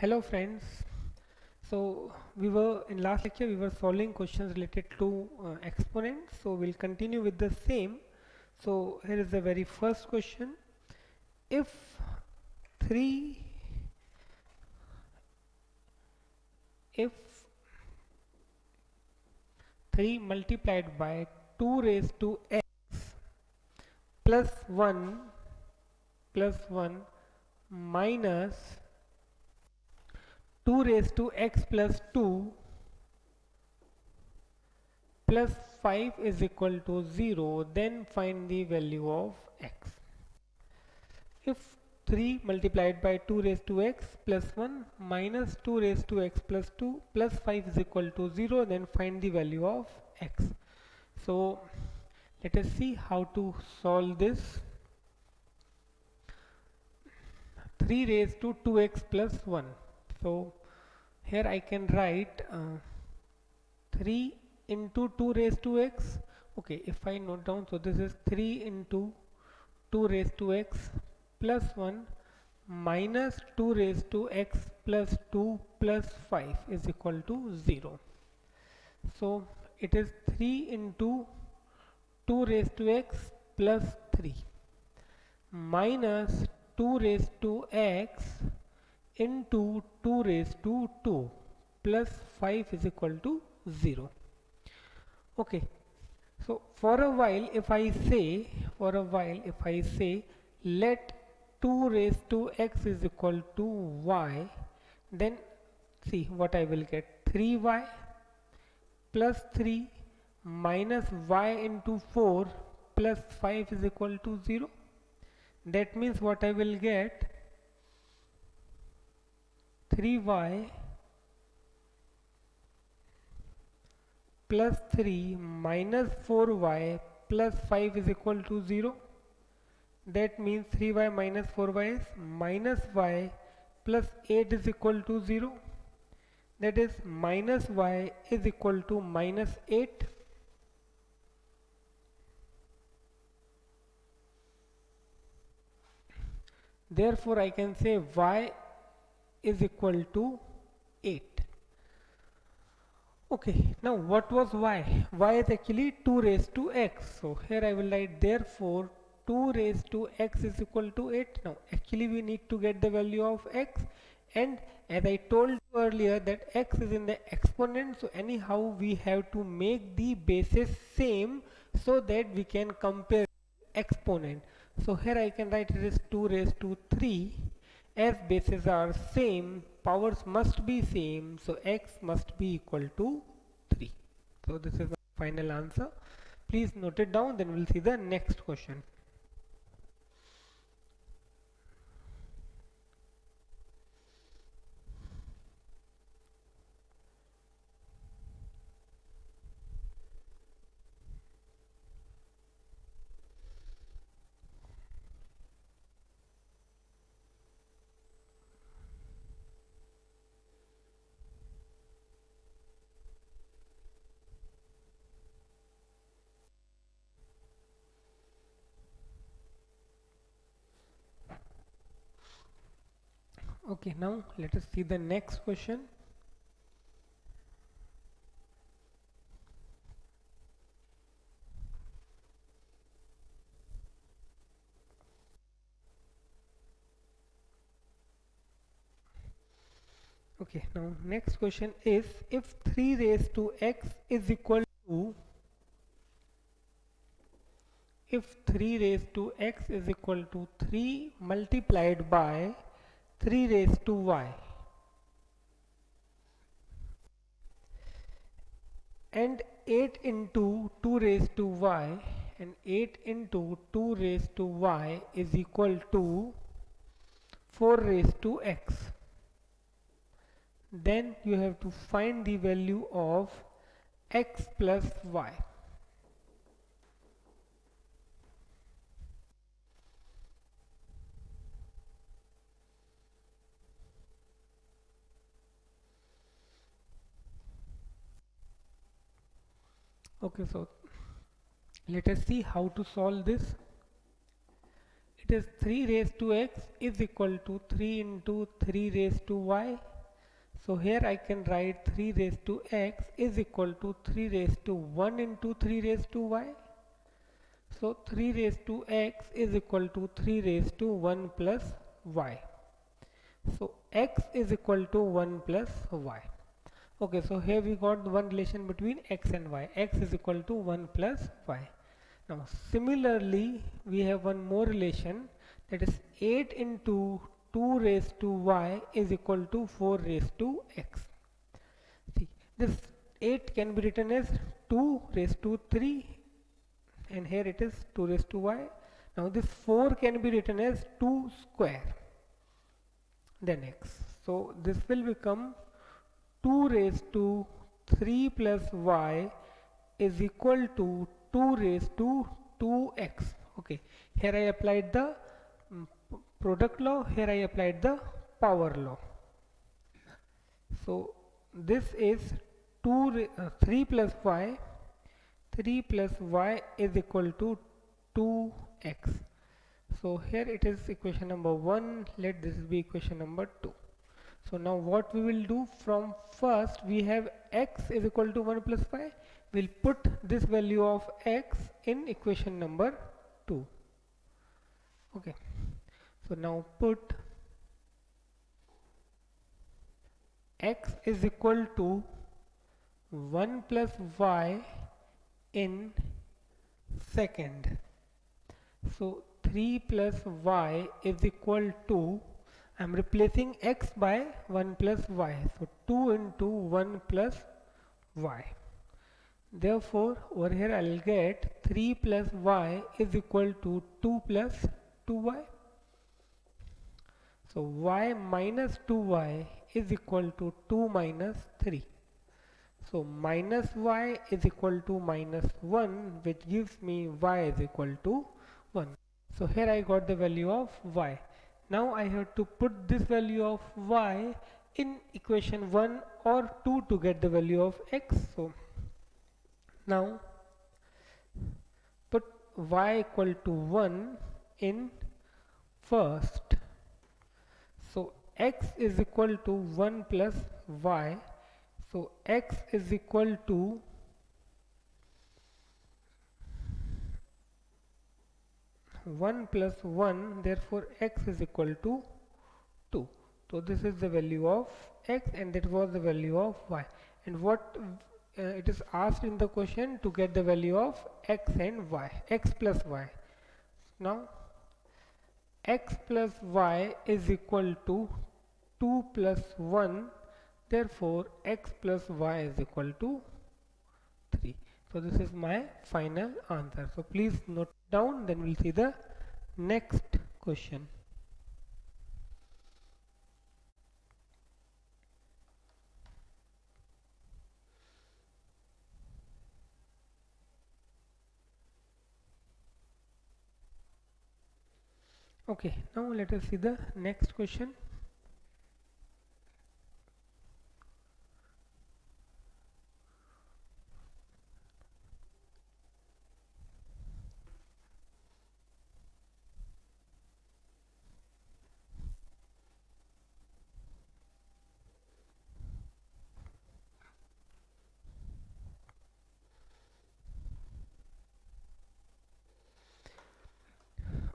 hello friends. So we were in last lecture we were solving questions related to uh, exponents. So we'll continue with the same. So here is the very first question. If 3 if 3 multiplied by 2 raised to x plus 1 plus 1 minus 2 raised to x plus 2 plus 5 is equal to 0 then find the value of x. If 3 multiplied by 2 raised to x plus 1 minus 2 raised to x plus 2 plus 5 is equal to 0 then find the value of x. So let us see how to solve this. 3 raised to 2x plus 1 so here I can write uh, 3 into 2 raised to x. Okay if I note down so this is 3 into 2 raised to x plus 1 minus 2 raised to x plus 2 plus 5 is equal to 0 so it is 3 into 2 raised to x plus 3 minus 2 raised to x into 2 raised to 2 plus 5 is equal to 0 okay. So for a while if I say for a while if I say let 2 raised to x is equal to y then see what I will get. 3y plus 3 minus y into 4 plus 5 is equal to 0 that means what I will get 3y plus 3 minus 4y plus 5 is equal to 0 that means 3y minus 4y is minus y plus 8 is equal to 0 that is minus y is equal to minus 8 therefore I can say y is equal to 8 okay now what was y? Y is actually 2 raised to x. So here I will write therefore 2 raised to x is equal to 8 now actually we need to get the value of x. And as I told you earlier that x is in the exponent so anyhow we have to make the bases same so that we can compare exponent. So here I can write it is 2 raised to 3 as bases are same powers must be same so x must be equal to 3 so this is my final answer. Please note it down then we'll see the next question okay now let us see the next question. Okay now next question is if 3 raised to x is equal to if 3 raised to x is equal to 3 multiplied by 3 raised to y. And 8 into 2 raised to y and 8 into 2 raised to y is equal to 4 raised to x. Then you have to find the value of x plus y okay so let us see how to solve this. It is 3 raised to x is equal to 3 into 3 raised to y. So here I can write 3 raised to x is equal to 3 raised to 1 into 3 raised to y. So 3 raised to x is equal to 3 raised to 1 plus y. So x is equal to 1 plus y okay so here we got one relation between x and y. X is equal to 1 plus y. Now similarly we have one more relation. That is 8 into 2 raised to y is equal to 4 raised to x. See this 8 can be written as 2 raised to 3 and here it is 2 raised to y. Now this 4 can be written as 2 square. Then x. So this will become 2 raised to 3 plus y is equal to 2 raised to 2x okay here I applied the um, product law here I applied the power law. So this is 2 uh, 3 plus y 3 plus y is equal to 2x so here it is equation number 1 let this be equation number 2 so now what we will do from first we have x is equal to 1 plus 5 we'll put this value of x in equation number 2 okay. So now put x is equal to 1 plus y in second. So 3 plus y is equal to I'm replacing x by 1 plus y. So 2 into 1 plus y. Therefore, over here I'll get 3 plus y is equal to 2 plus 2y. So y minus 2y is equal to 2 minus 3. So minus y is equal to minus 1 which gives me y is equal to 1. So here I got the value of y now I have to put this value of y in equation 1 or 2 to get the value of x. So now put y equal to 1 in first. So x is equal to 1 plus y. So x is equal to 1 plus 1 therefore x is equal to 2 so this is the value of x and that was the value of y. And what uh, it is asked in the question to get the value of x and y x plus y. Now x plus y is equal to 2 plus 1 therefore x plus y is equal to 3 so this is my final answer. So please note down then we'll see the next question. Okay now let us see the next question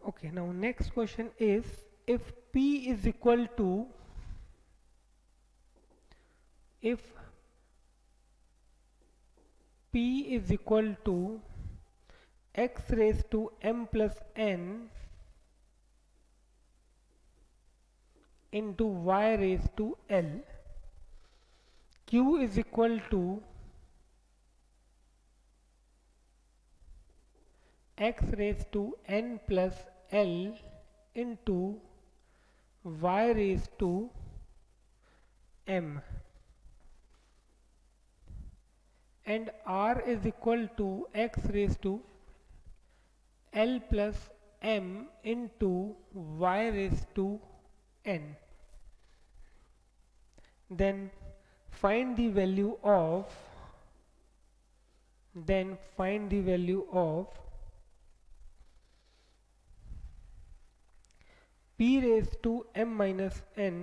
okay now next question is if p is equal to if p is equal to x raised to m plus n into y raised to l q is equal to x raised to n plus L into y raised to m. And r is equal to x raised to L plus m into y raised to n. Then find the value of then find the value of p raised to m minus n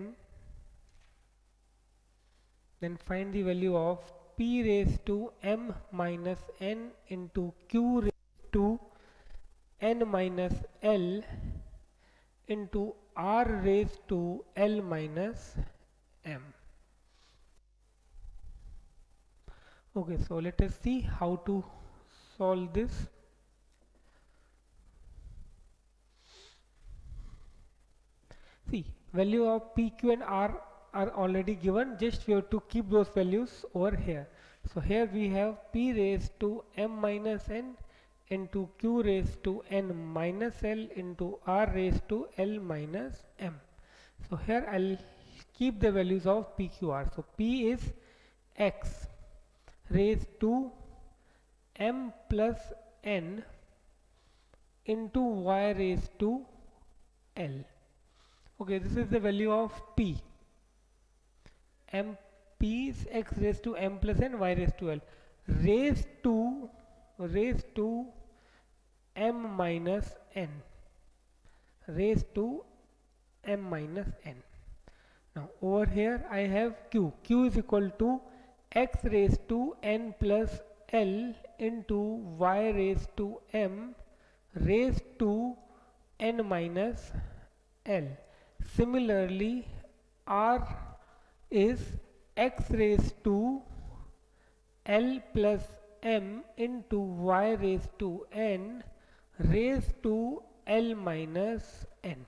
then find the value of p raised to m minus n into q raised to n minus l into r raised to l minus m. Okay so let us see how to solve this see value of p q and r are already given just we have to keep those values over here. So here we have p raised to m minus n into q raised to n minus l into r raised to l minus m. So here I'll keep the values of pqr so p is x raised to m plus n into y raised to l okay this is the value of p. M p is x raised to m plus n y raised to l. Raised to raised to m minus n. Raised to m minus n. Now over here I have q. Q is equal to x raised to n plus l into y raised to m raised to n minus l similarly r is x raised to l plus m into y raised to n raised to l minus n.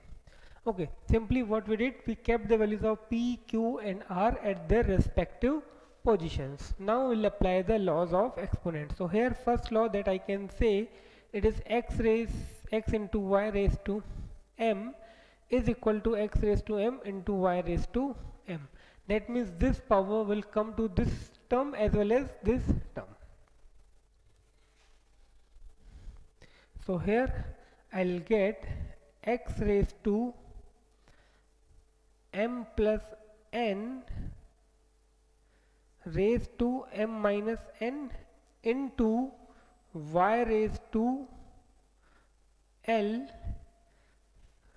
Okay simply what we did we kept the values of p q and r at their respective positions. Now we'll apply the laws of exponents. So here first law that I can say it is x raised x into y raised to m is equal to x raised to m into y raised to m. That means this power will come to this term as well as this term. So here I'll get x raised to m plus n raised to m minus n into y raised to l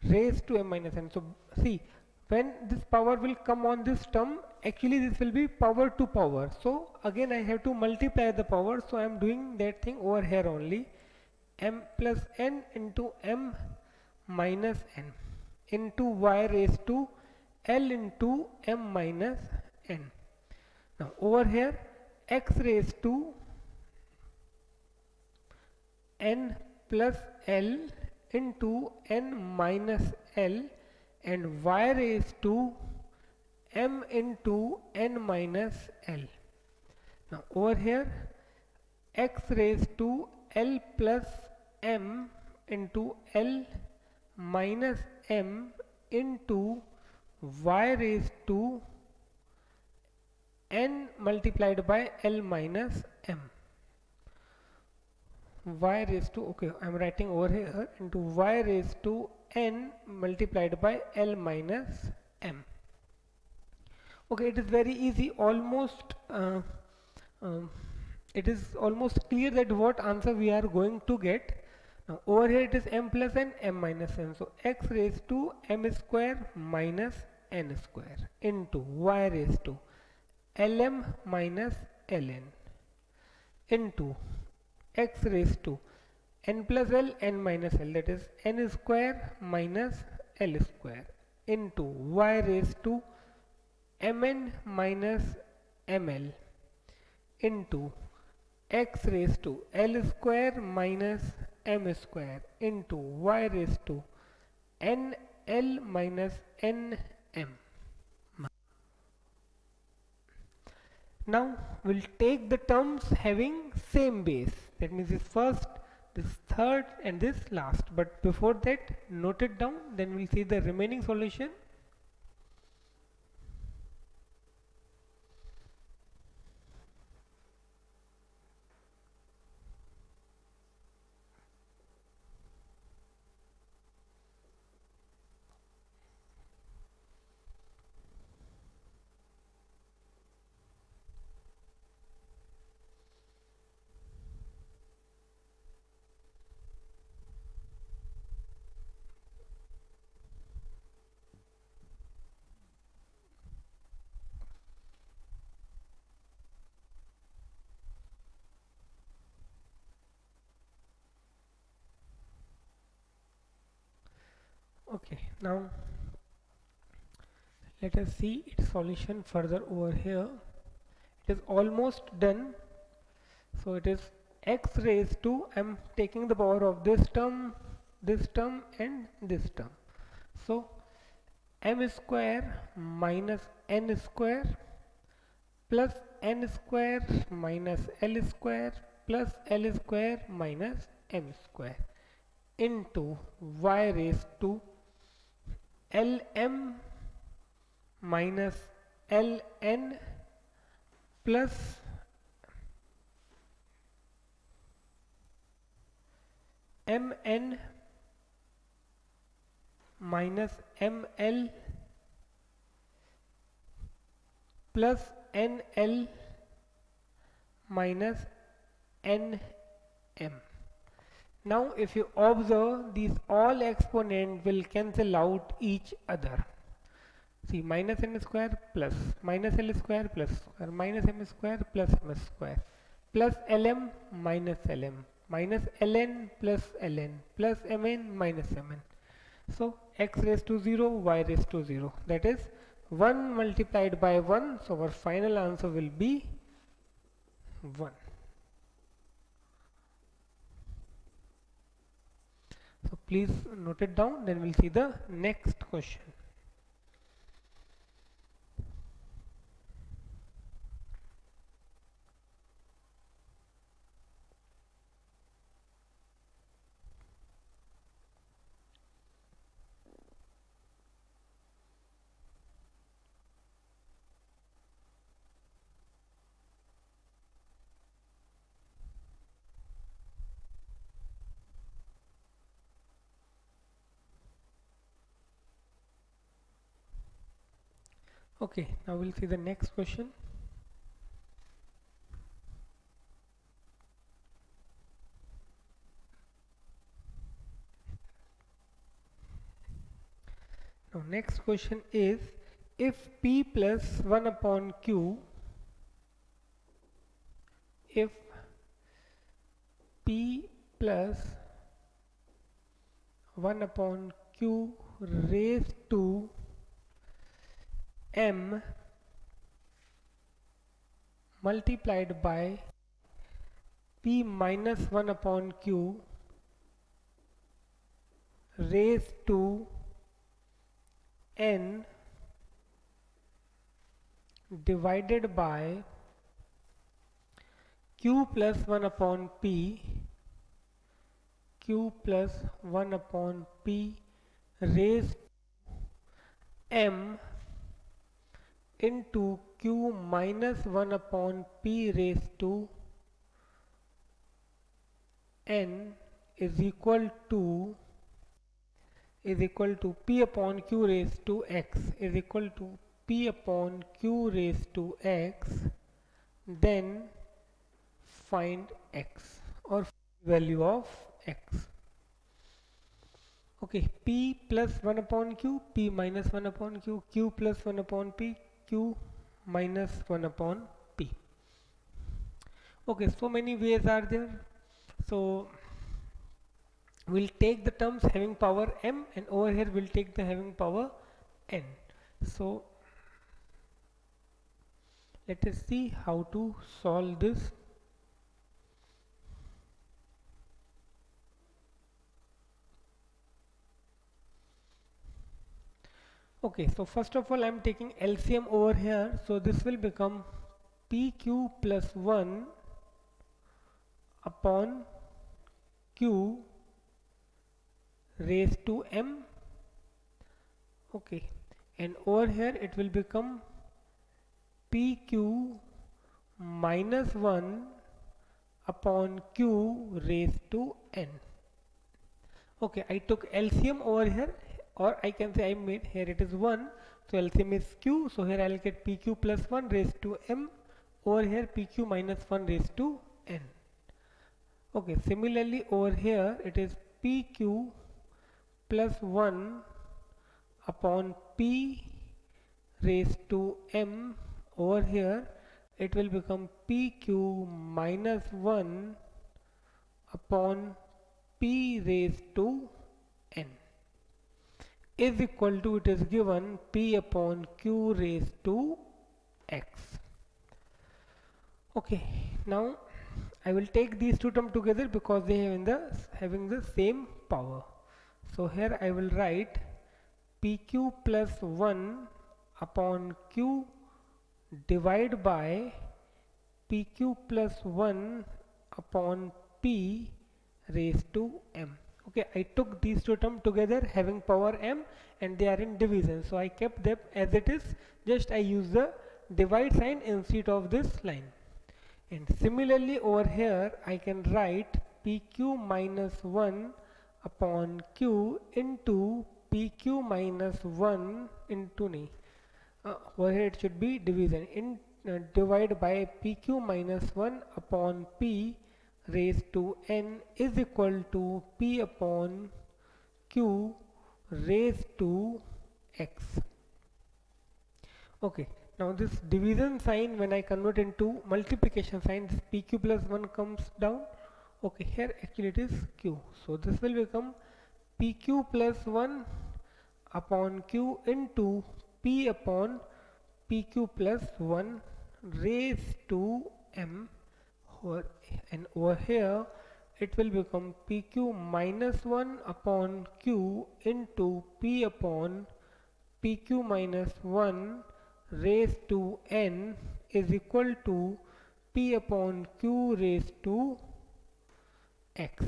raised to m minus n. So see when this power will come on this term actually this will be power to power. So again I have to multiply the power. So I am doing that thing over here only. m plus n into m minus n into y raised to l into m minus n. Now over here x raised to n plus l into n minus l and y raised to m into n minus l. Now over here x raised to l plus m into l minus m into y raised to n multiplied by l minus m y raised to okay I'm writing over here into y raised to n multiplied by l minus m. Okay it is very easy almost uh, um, it is almost clear that what answer we are going to get. Now over here it is m plus n m minus n. So x raised to m square minus n square into y raised to lm minus ln into x raised to n plus l n minus l that is n square minus l square into y raised to mn minus ml into x raised to l square minus m square into y raised to n l minus n m. Now we'll take the terms having same base that means this first this third and this last. But before that note it down. Then we'll see the remaining solution now let us see its solution further over here. It is almost done. So it is x raised to I'm taking the power of this term this term and this term. So m square minus n square plus n square minus l square plus l square minus m square into y raised to lm minus ln plus mn minus ml plus nl minus nm now if you observe these all exponents will cancel out each other. See minus n square plus minus l square plus square minus m square plus m square plus lm minus lm minus ln plus ln plus mn minus mn so x raised to 0 y raised to 0 that is 1 multiplied by 1 so our final answer will be 1 please note it down then we'll see the next question okay now we'll see the next question. Now next question is if p plus 1 upon q if p plus 1 upon q raised to m multiplied by p minus 1 upon q raised to n divided by q plus 1 upon p q plus 1 upon p raised m into q minus 1 upon p raised to n is equal to is equal to p upon q raised to x is equal to p upon q raised to x then find x or value of x. Okay p plus 1 upon q p minus 1 upon q q plus 1 upon p q minus 1 upon p. Okay so many ways are there. So we'll take the terms having power m and over here we'll take the having power n. So let us see how to solve this okay so first of all I'm taking LCM over here. So this will become PQ plus 1 upon Q raised to M. Okay and over here it will become PQ minus 1 upon Q raised to N. Okay I took LCM over here or I can say I made here it is 1 so LCM is q. So here I'll get pq plus 1 raised to m. Over here pq minus 1 raised to n. Okay similarly over here it is pq plus 1 upon p raised to m. Over here it will become pq minus 1 upon p raised to is equal to it is given p upon q raised to x. Okay now I will take these two terms together because they have in the having the same power. So here I will write pq plus 1 upon q divide by pq plus 1 upon p raised to m okay I took these two terms together having power m and they are in division. So I kept them as it is just I use the divide sign instead of this line. And similarly over here I can write pq minus 1 upon q into pq minus 1 into me uh, over here it should be division. In uh, divide by pq minus 1 upon p raised to n is equal to p upon q raised to x. Okay now this division sign when I convert into multiplication sign this pq plus 1 comes down. Okay here actually it is q. So this will become pq plus 1 upon q into p upon pq plus 1 raised to m and over here it will become pq minus 1 upon q into p upon pq minus 1 raised to n is equal to p upon q raised to x.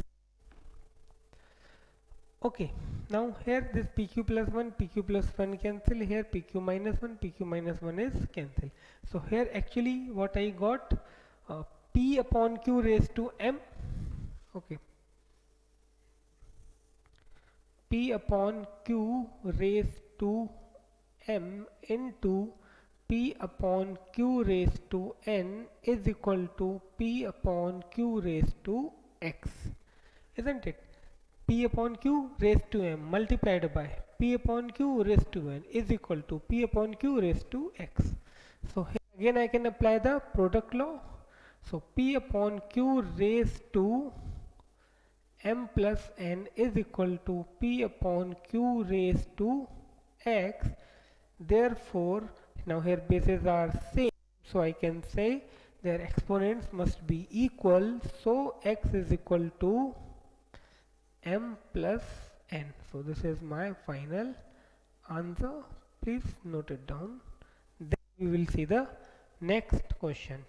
Okay now here this pq plus 1 pq plus 1 cancel here pq minus 1 pq minus 1 is cancel. So here actually what I got p upon q raised to m. Okay. P upon q raised to m into p upon q raised to n is equal to p upon q raised to x. Isn't it? P upon q raised to m multiplied by p upon q raised to n is equal to p upon q raised to x. So again I can apply the product law so p upon q raised to m plus n is equal to p upon q raised to x. Therefore now here bases are same. So I can say their exponents must be equal. So x is equal to m plus n. So this is my final answer. Please note it down. Then we will see the next question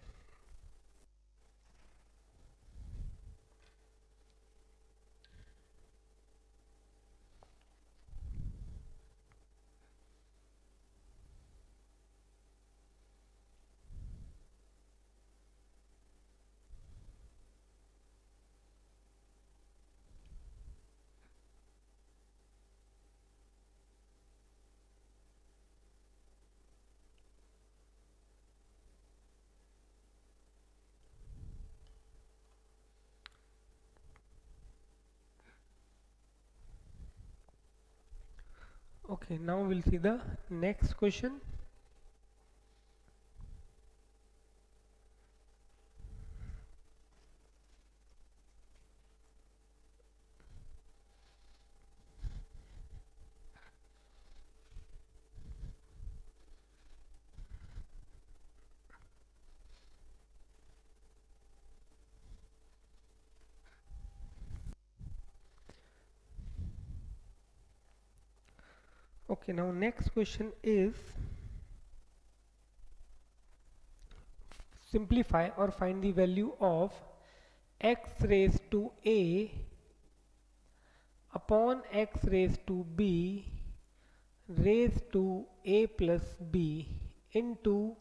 okay now we'll see the next question okay now next question is simplify or find the value of x raised to a upon x raised to b raised to a plus b into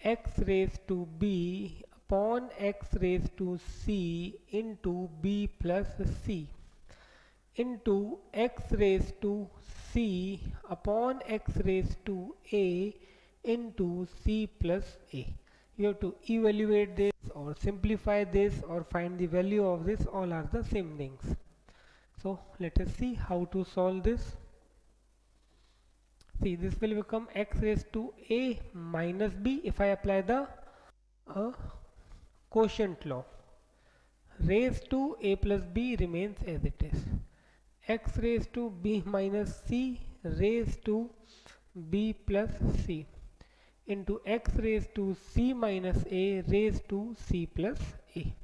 x raised to b upon x raised to c into b plus c into x raised to c upon x raised to a into c plus a. You have to evaluate this or simplify this or find the value of this. All are the same things. So let us see how to solve this. See this will become x raised to a minus b if I apply the uh, quotient law. Raised to a plus b remains as it is x raised to b minus c raised to b plus c into x raised to c minus a raised to c plus a.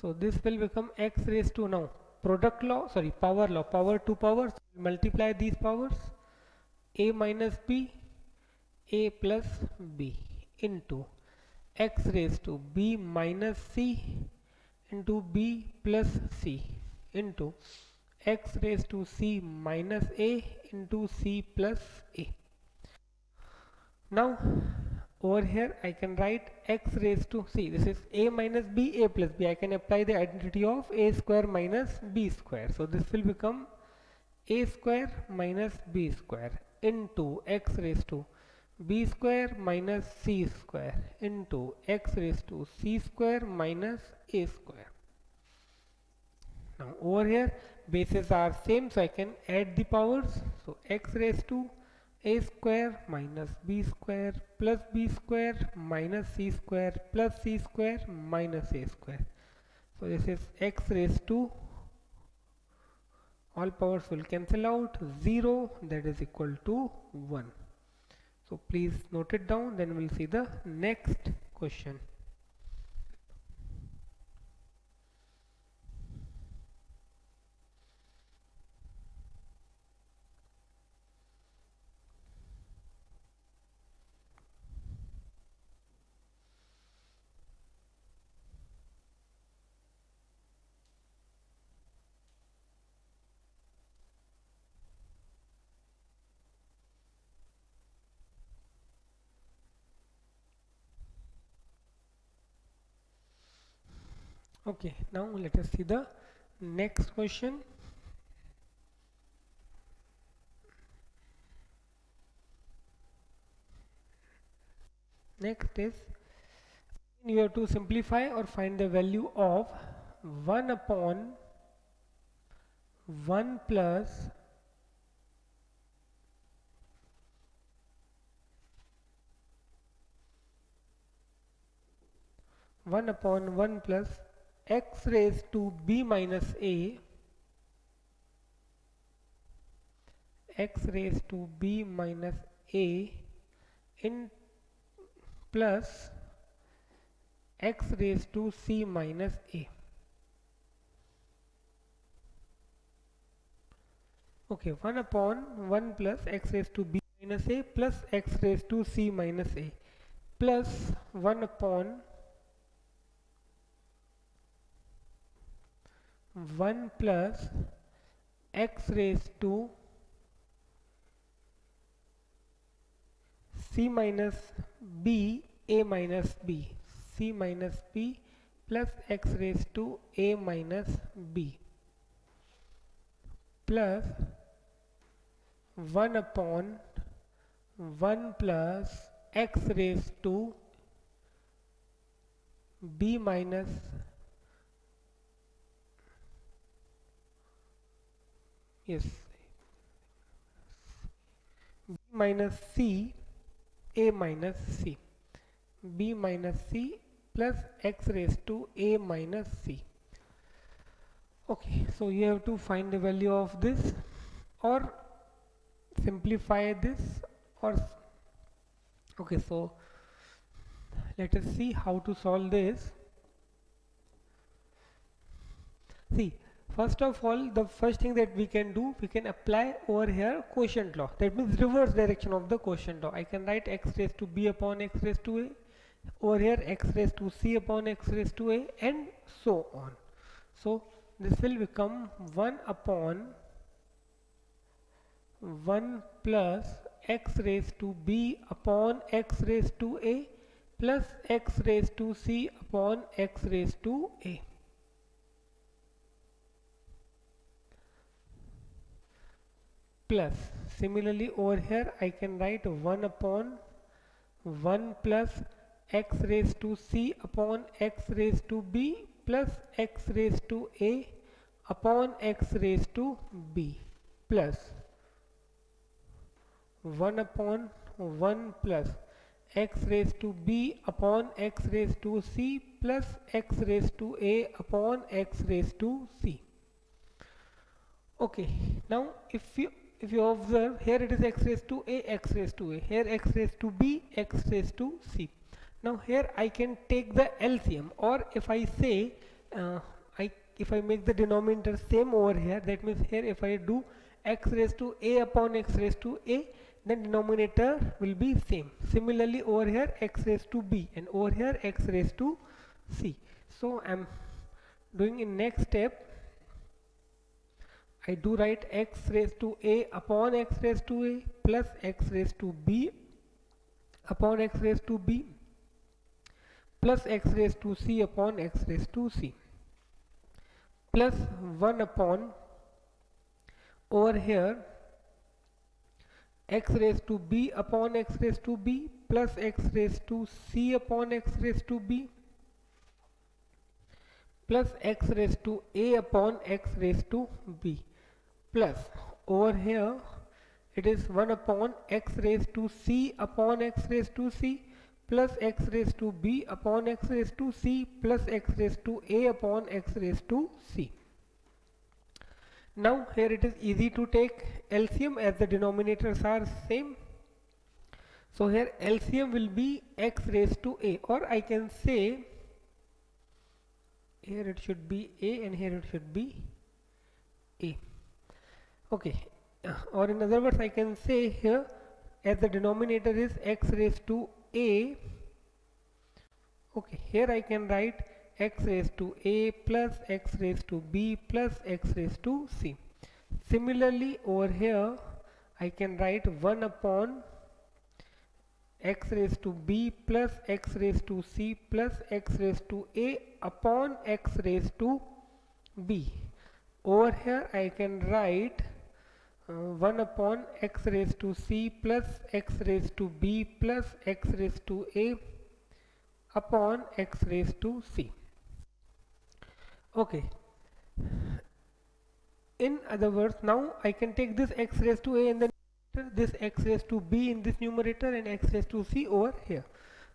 So this will become x raised to now product law sorry power law power to powers multiply these powers a minus b a plus b into x raised to b minus c into b plus c into x raised to c minus a into c plus a. Now over here I can write x raised to c. This is a minus b a plus b. I can apply the identity of a square minus b square. So this will become a square minus b square into x raised to B square minus C square into x raise to C square minus A square over here bases are same so I can add the powers so x raise to A square minus B square plus B square minus C square plus C square minus A square so this is x raise to all powers will cancel out zero that is equal to one so please note it down then we'll see the next question okay now let us see the next question. Next is you have to simplify or find the value of 1 upon 1 plus 1 upon 1 plus x raised to b minus a x raised to b minus a in plus x raised to c minus a. Okay 1 upon 1 plus x raised to b minus a plus x raised to c minus a plus 1 upon 1 plus x raised to c minus b a minus b. C minus b plus x raised to a minus b. Plus 1 upon 1 plus x raised to b minus yes. B minus c a minus c. B minus c plus x raised to a minus c. Okay so you have to find the value of this or simplify this or okay so let us see how to solve this. See first of all the first thing that we can do we can apply over here quotient law. That means reverse direction of the quotient law. I can write x raised to b upon x raised to a over here x raised to c upon x raised to a and so on. So this will become 1 upon 1 plus x raised to b upon x raised to a plus x raised to c upon x raised to a plus. Similarly over here I can write 1 upon 1 plus x raised to c upon x raised to b plus x raised to a upon x raised to b plus 1 upon 1 plus x raised to b upon x raised to c plus x raised to a upon x raised to c. Okay now if you if you observe here it is x raised to a x raised to a. Here x raised to b x raised to c. Now here I can take the LCM or if I say uh, I if I make the denominator same over here that means here if I do x raised to a upon x raised to a then denominator will be same. Similarly over here x raised to b and over here x raised to c. So I'm doing in next step I do write x raised to a upon x raised to a plus x raised to b upon x raised to b plus x raised to c upon x raised to c plus 1 upon over here x raised to b upon x raised to b plus x raised to c upon x raised to b plus x raised to a upon x raised to b plus over here it is 1 upon x raised to c upon x raised to c plus x raised to b upon x raised to c plus x raised to a upon x raised to c. Now here it is easy to take LCM as the denominators are same. So here LCM will be x raised to a or I can say here it should be a and here it should be a okay or in other words I can say here as the denominator is x raised to a okay here I can write x raised to a plus x raised to b plus x raised to c. Similarly over here I can write 1 upon x raised to b plus x raised to c plus x raised to a upon x raised to b. Over here I can write uh, 1 upon x raised to c plus x raised to b plus x raised to a upon x raised to c. Okay. In other words now I can take this x raised to a and then this x raised to b in this numerator and x raised to c over here.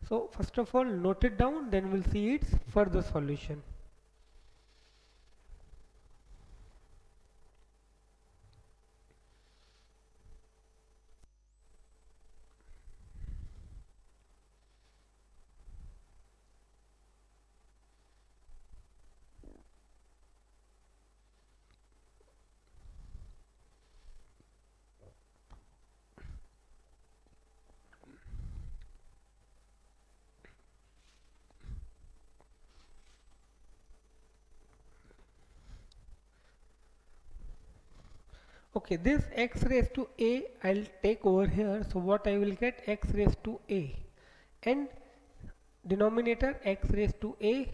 So first of all note it down then we'll see its further solution okay this x raised to a I'll take over here. So what I will get? x raised to a. And denominator x raised to a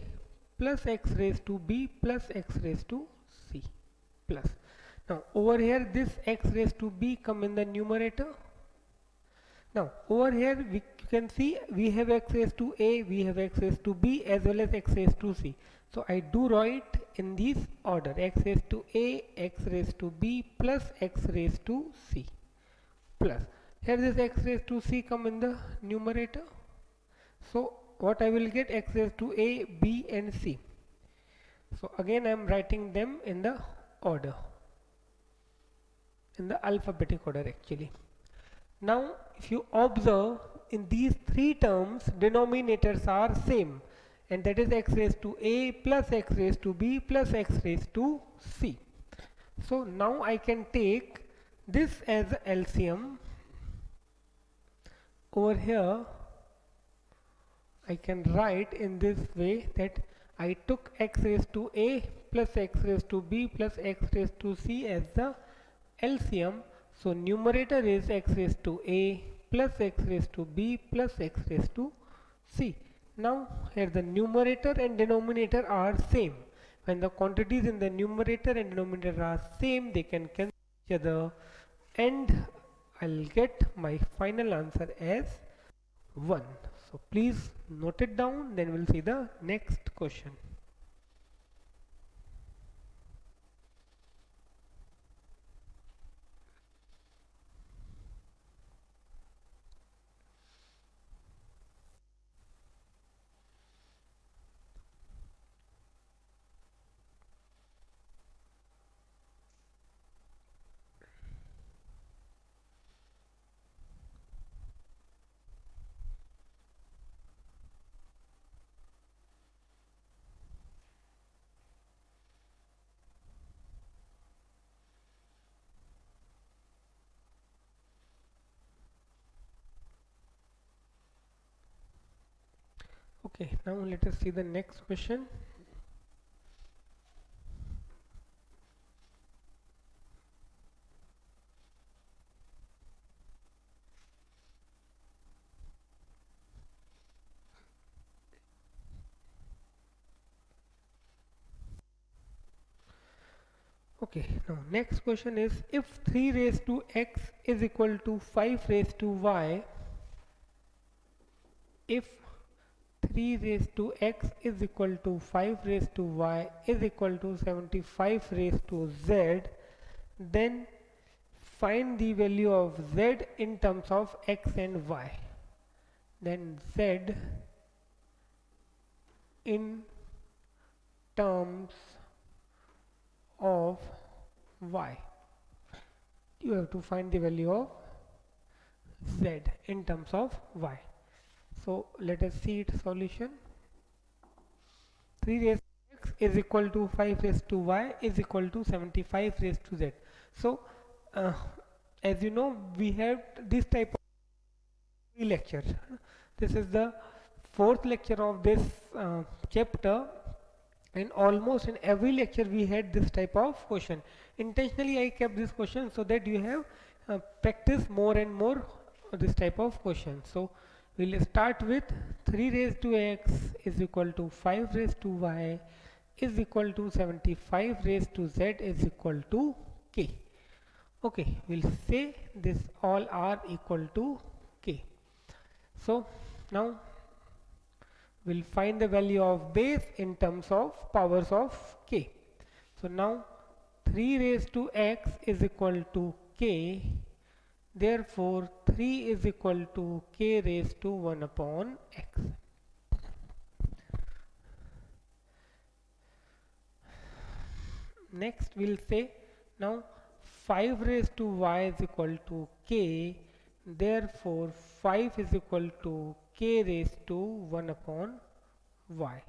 plus x raised to b plus x raised to c plus. Now over here this x raised to b come in the numerator now over here we can see we have raised to a we have raised to b as well as raised to c so I do write in this order x raised to a, x raised to b plus x raised to c plus here this x raised to c come in the numerator. So what I will get x raised to a, b and c. So again I am writing them in the order in the alphabetic order actually. Now if you observe in these three terms denominators are same. And that is x raised to a plus x raised to b plus x raised to c. So now I can take this as LCM over here I can write in this way that I took x raised to a plus x raised to b plus x raised to c as the LCM so numerator is x raised to a plus x raised to b plus x raised to c now here the numerator and denominator are same. When the quantities in the numerator and denominator are same, they can cancel each other and I'll get my final answer as 1. So please note it down then we'll see the next question. Okay now let us see the next question. Okay now next question is if 3 raised to x is equal to 5 raised to y if 3 raised to x is equal to 5 raised to y is equal to 75 raised to z. Then find the value of z in terms of x and y. Then z in terms of y. You have to find the value of z in terms of y so let us see its solution. 3 raised to x is equal to 5 raised to y is equal to 75 raised to z. So uh, as you know we have this type of lecture. This is the fourth lecture of this uh, chapter. And almost in every lecture we had this type of question. Intentionally I kept this question so that you have uh, practice more and more this type of question. So we'll start with 3 raised to x is equal to 5 raised to y is equal to 75 raised to z is equal to k okay we'll say this all are equal to k so now we'll find the value of base in terms of powers of k. So now 3 raised to x is equal to k therefore 3 is equal to k raised to 1 upon x. Next we'll say now 5 raised to y is equal to k therefore 5 is equal to k raised to 1 upon y.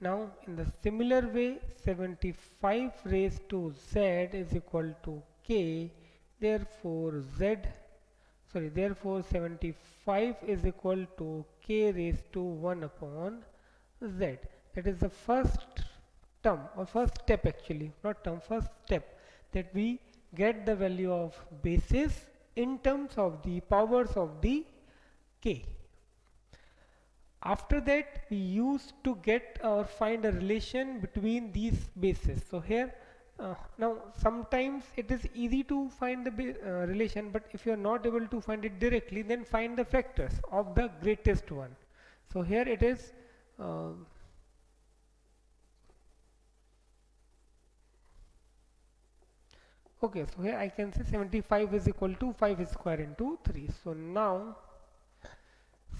Now in the similar way 75 raised to z is equal to k therefore z sorry therefore 75 is equal to k raised to 1 upon z. That is the first term or first step actually not term first step that we get the value of basis in terms of the powers of the k. After that we used to get or find a relation between these bases so here uh, now sometimes it is easy to find the uh, relation but if you are not able to find it directly then find the factors of the greatest one so here it is uh, okay so here I can say 75 is equal to 5 square into 3 so now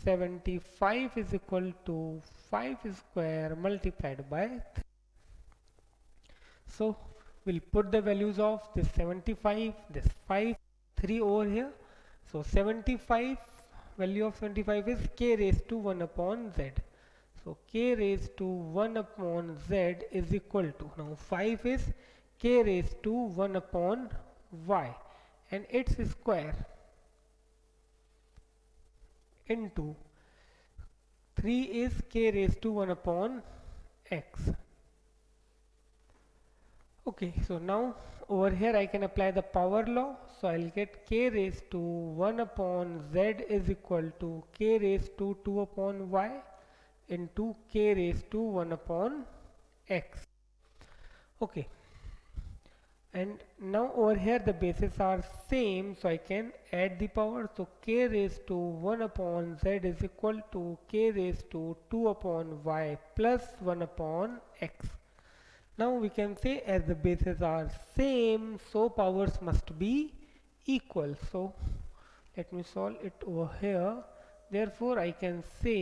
75 is equal to 5 square multiplied by 3. So we'll put the values of this 75, this 5, 3 over here. So 75 value of 75 is k raised to 1 upon z. So k raised to 1 upon z is equal to now 5 is k raised to 1 upon y and its square into 3 is k raised to 1 upon x okay so now over here I can apply the power law. So I'll get k raised to 1 upon z is equal to k raised to 2 upon y into k raised to 1 upon x. Okay. And now over here the bases are same so I can add the power. So k raised to 1 upon z is equal to k raised to 2 upon y plus 1 upon x now we can say as the bases are same so powers must be equal so let me solve it over here therefore I can say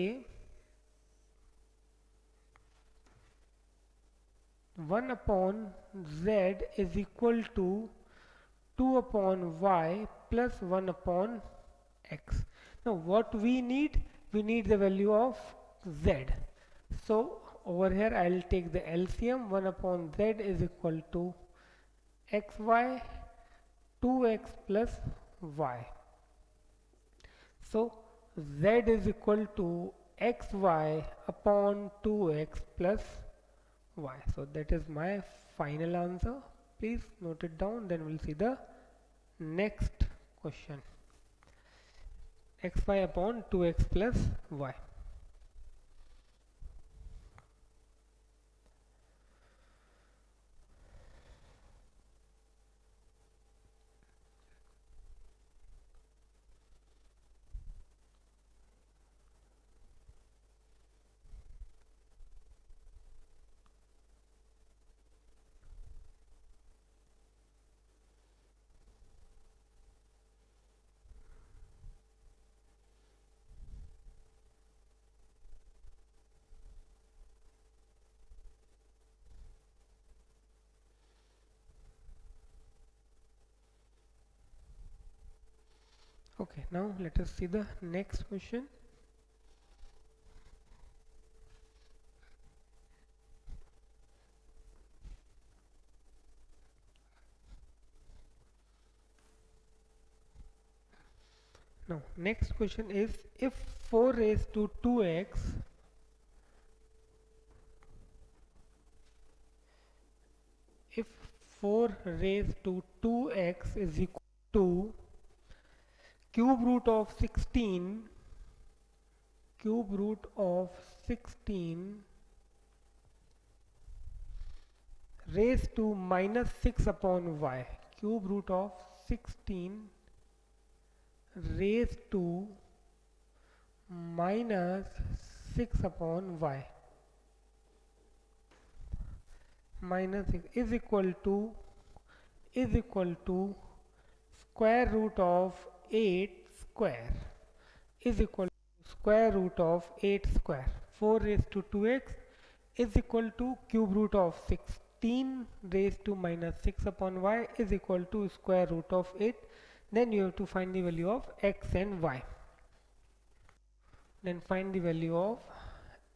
1 upon z is equal to 2 upon y plus 1 upon x. Now what we need? We need the value of z. So over here I will take the LCM 1 upon z is equal to xy 2x plus y. So z is equal to xy upon 2x plus y. So that is my final answer. Please note it down then we'll see the next question. Xy upon 2x plus y okay now let us see the next question. Now next question is if 4 raised to 2x if 4 raised to 2x is equal to cube root of 16 cube root of 16 raised to minus 6 upon y. Cube root of 16 raised to minus 6 upon y. Minus 6 is equal to is equal to square root of 8 square is equal to square root of 8 square. 4 raised to 2x is equal to cube root of 16 raised to minus 6 upon y is equal to square root of 8 then you have to find the value of x and y. Then find the value of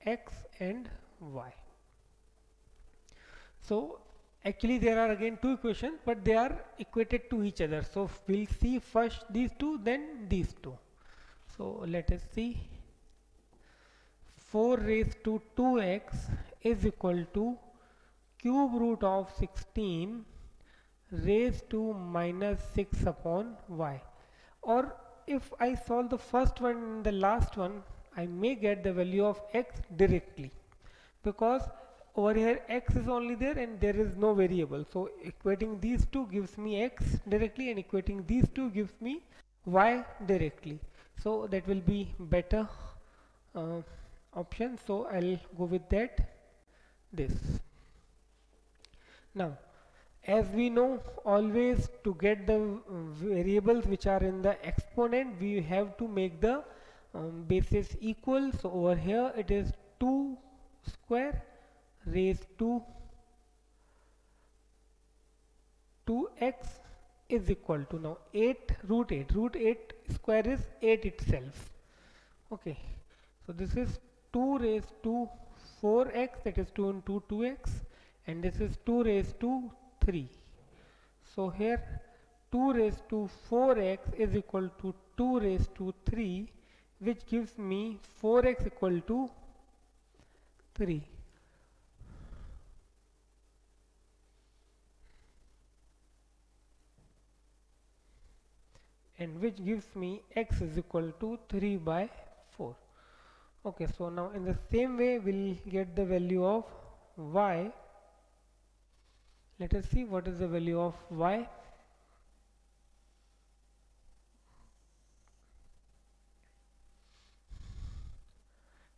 x and y. So actually there are again two equations but they are equated to each other. So we'll see first these two then these two. So let us see. 4 raised to 2x is equal to cube root of 16 raised to minus 6 upon y. Or if I solve the first one and the last one I may get the value of x directly. Because over here x is only there and there is no variable. So equating these two gives me x directly and equating these two gives me y directly. So that will be better uh, option. So I'll go with that this. Now as we know always to get the variables which are in the exponent we have to make the um, basis equal. So over here it is 2 square raised to 2x is equal to now 8 root 8 root 8 square is 8 itself. Okay. So this is 2 raised to 4x that is 2 into 2x and this is 2 raised to 3 so here 2 raised to 4x is equal to 2 raised to 3 which gives me 4x equal to 3 and which gives me x is equal to 3 by 4 okay so now in the same way we'll get the value of y. Let us see what is the value of y.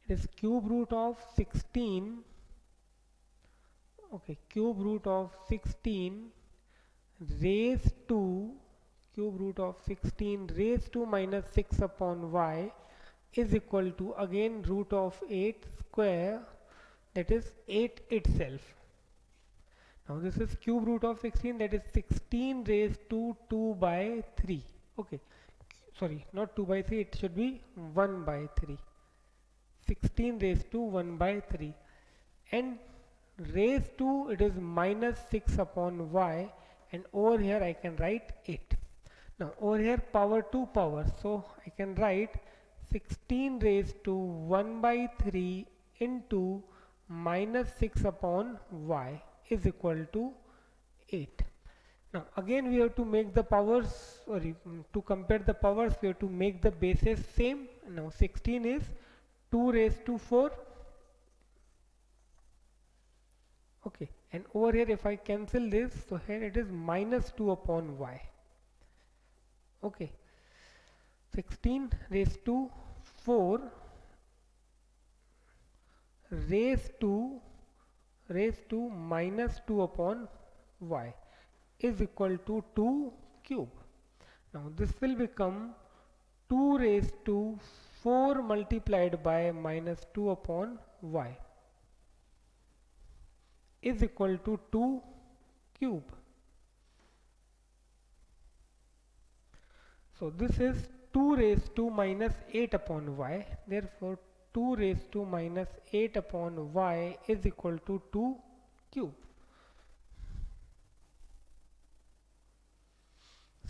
It is cube root of 16 okay cube root of 16 raised to cube root of 16 raised to minus 6 upon y is equal to again root of 8 square that is 8 itself. Now this is cube root of 16 that is 16 raised to 2 by 3 okay. Sorry not 2 by 3 it should be 1 by 3 16 raised to 1 by 3 and raised to it is minus 6 upon y. And over here I can write 8 now over here power 2 power. So I can write 16 raised to 1 by 3 into minus 6 upon y is equal to 8 now again we have to make the powers sorry mm, to compare the powers we have to make the bases same. Now 16 is 2 raised to 4 okay and over here if I cancel this so here it is minus 2 upon y okay. 16 raised to 4 raised to raised to minus 2 upon y is equal to 2 cube. Now this will become 2 raised to 4 multiplied by minus 2 upon y is equal to 2 cube so this is 2 raised to minus 8 upon y. Therefore 2 raised to minus 8 upon y is equal to 2 cube.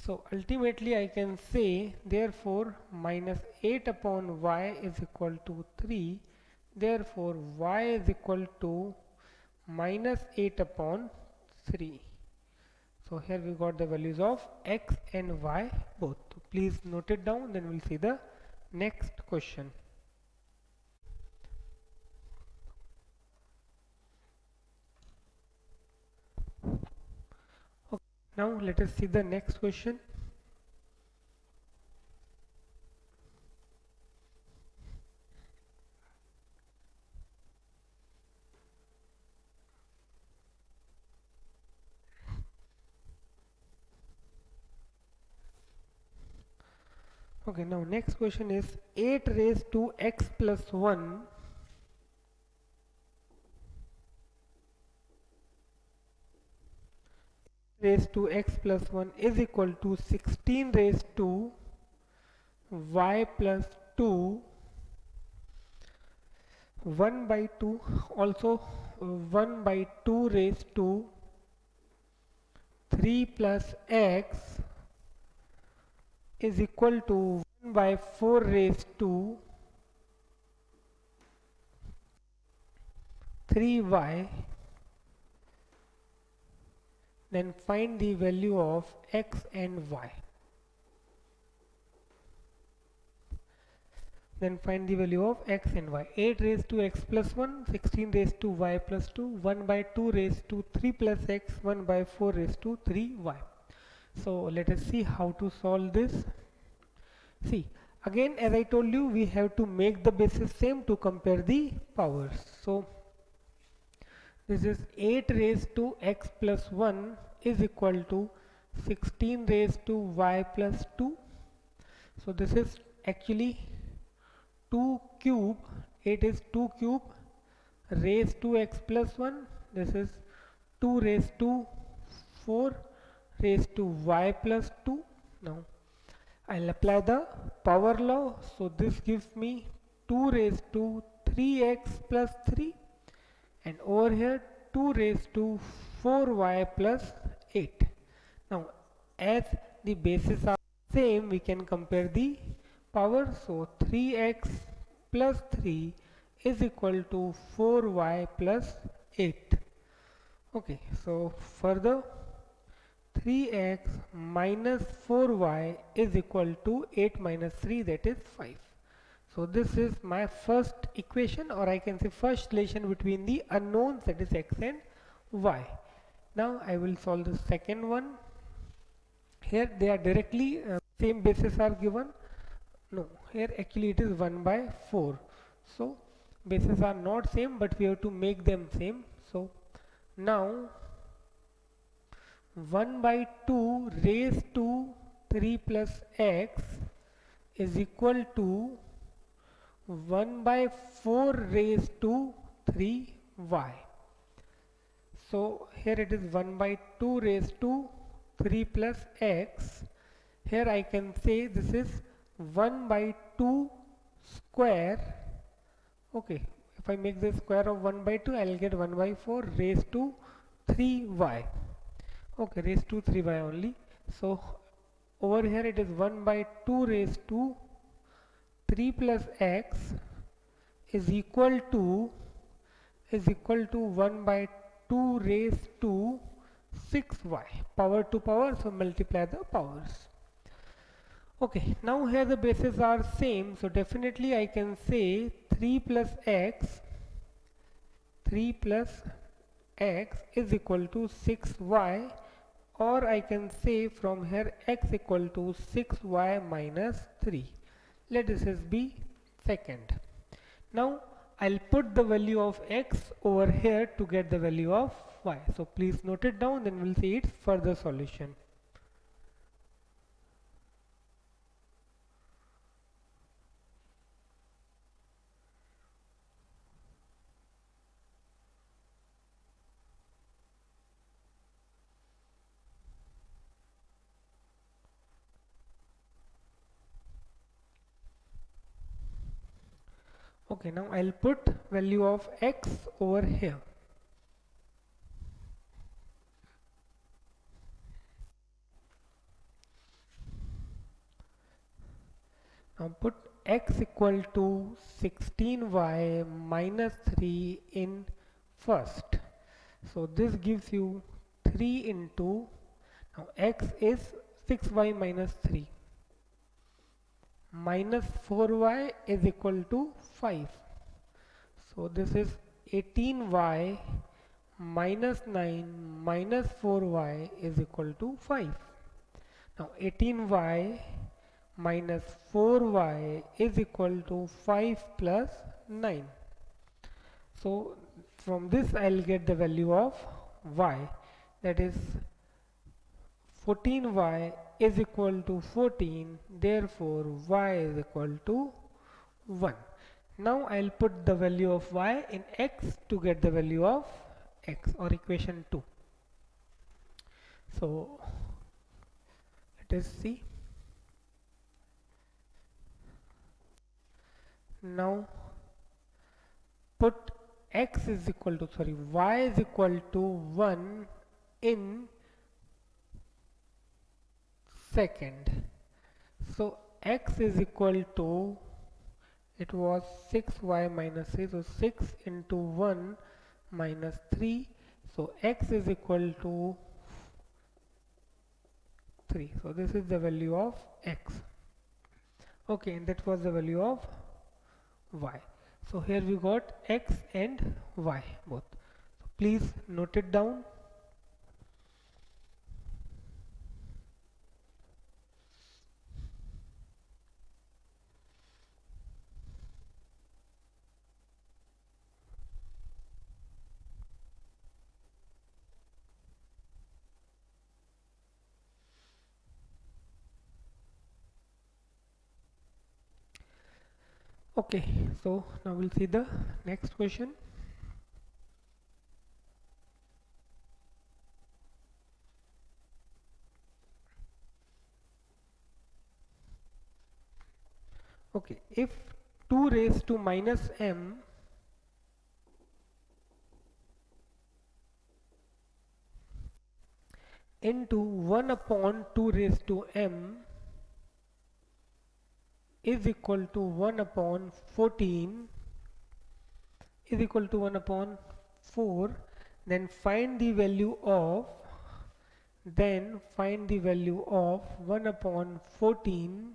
So ultimately I can say therefore minus 8 upon y is equal to 3 therefore y is equal to minus 8 upon 3 so here we got the values of x and y both. So please note it down then we'll see the next question. Okay, now let us see the next question. Okay now next question is 8 raised to x plus 1 raised to x plus 1 is equal to 16 raised to y plus 2 1 by 2 also 1 by 2 raised to 3 plus x is equal to 1 by 4 raised to 3y then find the value of x and y. Then find the value of x and y. 8 raised to x plus 1 16 raised to y plus 2 1 by 2 raised to 3 plus x 1 by 4 raised to 3y so let us see how to solve this. See again as I told you we have to make the bases same to compare the powers. So this is 8 raised to x plus 1 is equal to 16 raised to y plus 2 so this is actually 2 cube it is 2 cube raised to x plus 1 this is 2 raised to 4 raised to y plus 2 now I'll apply the power law. So this gives me 2 raised to 3x plus 3 and over here 2 raised to 4y plus 8 now as the bases are same we can compare the power. So 3x plus 3 is equal to 4y plus 8 okay so further 3x minus 4y is equal to 8 minus 3 that is 5 so this is my first equation or I can say first relation between the unknowns that is x and y. Now I will solve the second one. Here they are directly uh, same bases are given. No here actually it is 1 by 4 so bases are not same but we have to make them same. So now 1 by 2 raised to 3 plus x is equal to 1 by 4 raised to 3y. So here it is 1 by 2 raised to 3 plus x. Here I can say this is 1 by 2 square. Okay, if I make the square of 1 by 2, I will get 1 by 4 raised to 3y okay raised to 3 by only. So over here it is 1 by 2 raised to 3 plus x is equal to is equal to 1 by 2 raised to 6y power to power so multiply the powers. Okay now here the bases are same. So definitely I can say 3 plus x 3 plus x is equal to 6y or I can say from here x equal to 6y minus 3 let this is be second. Now I'll put the value of x over here to get the value of y. So please note it down then we'll see its further solution okay now I'll put value of x over here. Now put x equal to 16y minus 3 in first. So this gives you 3 into now x is 6y minus 3 minus 4y is equal to 5 so this is 18y minus 9 minus 4y is equal to 5 now 18y minus 4y is equal to 5 plus 9 so from this I'll get the value of y. That is 14y is equal to 14 therefore y is equal to 1 now I'll put the value of y in x to get the value of x or equation 2 so let us see. Now put x is equal to sorry y is equal to 1 in second. So x is equal to it was 6y minus 3 so 6 into 1 minus 3 so x is equal to 3 so this is the value of x. Okay and that was the value of y. So here we got x and y both. So please note it down okay so now we'll see the next question. Okay if 2 raised to minus m into 1 upon 2 raised to m is equal to 1 upon 14 is equal to 1 upon 4 then find the value of then find the value of 1 upon 14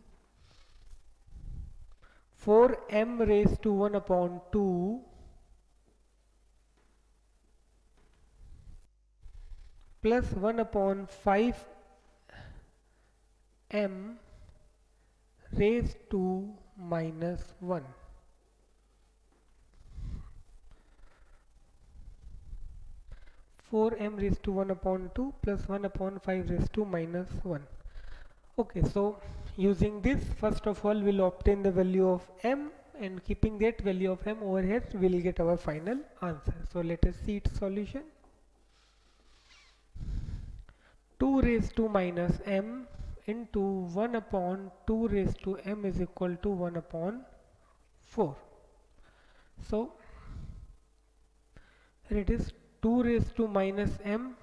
4 m raised to 1 upon 2 plus 1 upon 5 m raised to minus 1 4 m raised to 1 upon 2 plus 1 upon 5 raised to minus 1 okay so using this first of all we'll obtain the value of m and keeping that value of m over here we'll get our final answer. So let us see its solution. 2 raised to minus m into 1 upon 2 raised to m is equal to 1 upon 4 so it is 2 raised to minus m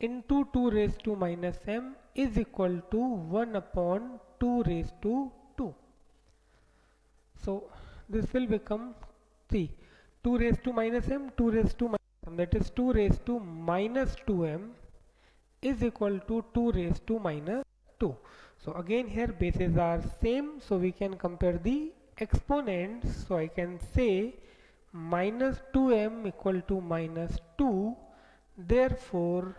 into 2 raised to minus m is equal to 1 upon 2 raised to 2 so this will become 3 2 raised to minus m 2 raised to minus m that is 2 raised to minus 2m is equal to 2 raised to minus 2 so again here bases are same. So we can compare the exponents. So I can say minus 2m equal to minus 2 therefore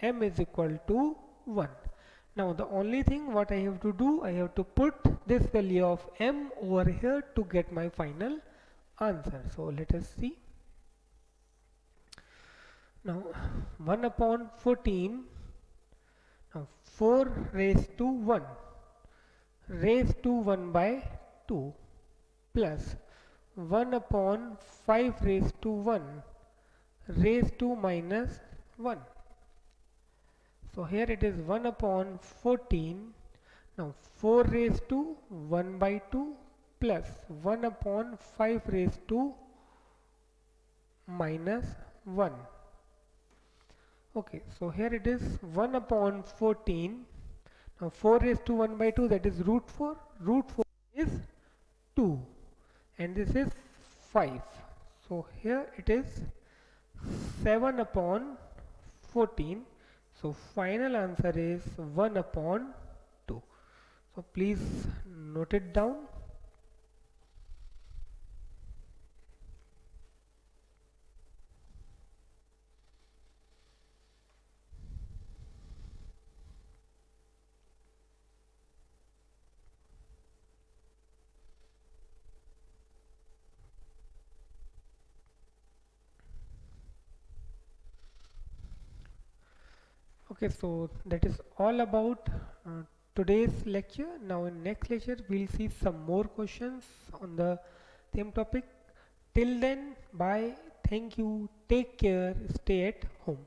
m is equal to 1 now the only thing what I have to do I have to put this value of m over here to get my final answer. So let us see. Now 1 upon 14 now 4 raised to 1 raised to 1 by 2 plus 1 upon 5 raised to 1 raised to minus 1 so here it is 1 upon 14 now 4 raised to 1 by 2 plus 1 upon 5 raised to minus 1 okay so here it is 1 upon 14 now 4 raised to 1 by 2 that is root 4 root 4 is 2 and this is 5 so here it is 7 upon 14 so final answer is 1 upon 2 so please note it down okay so that is all about uh, today's lecture. Now in next lecture we'll see some more questions on the same topic. Till then bye. Thank you. Take care. Stay at home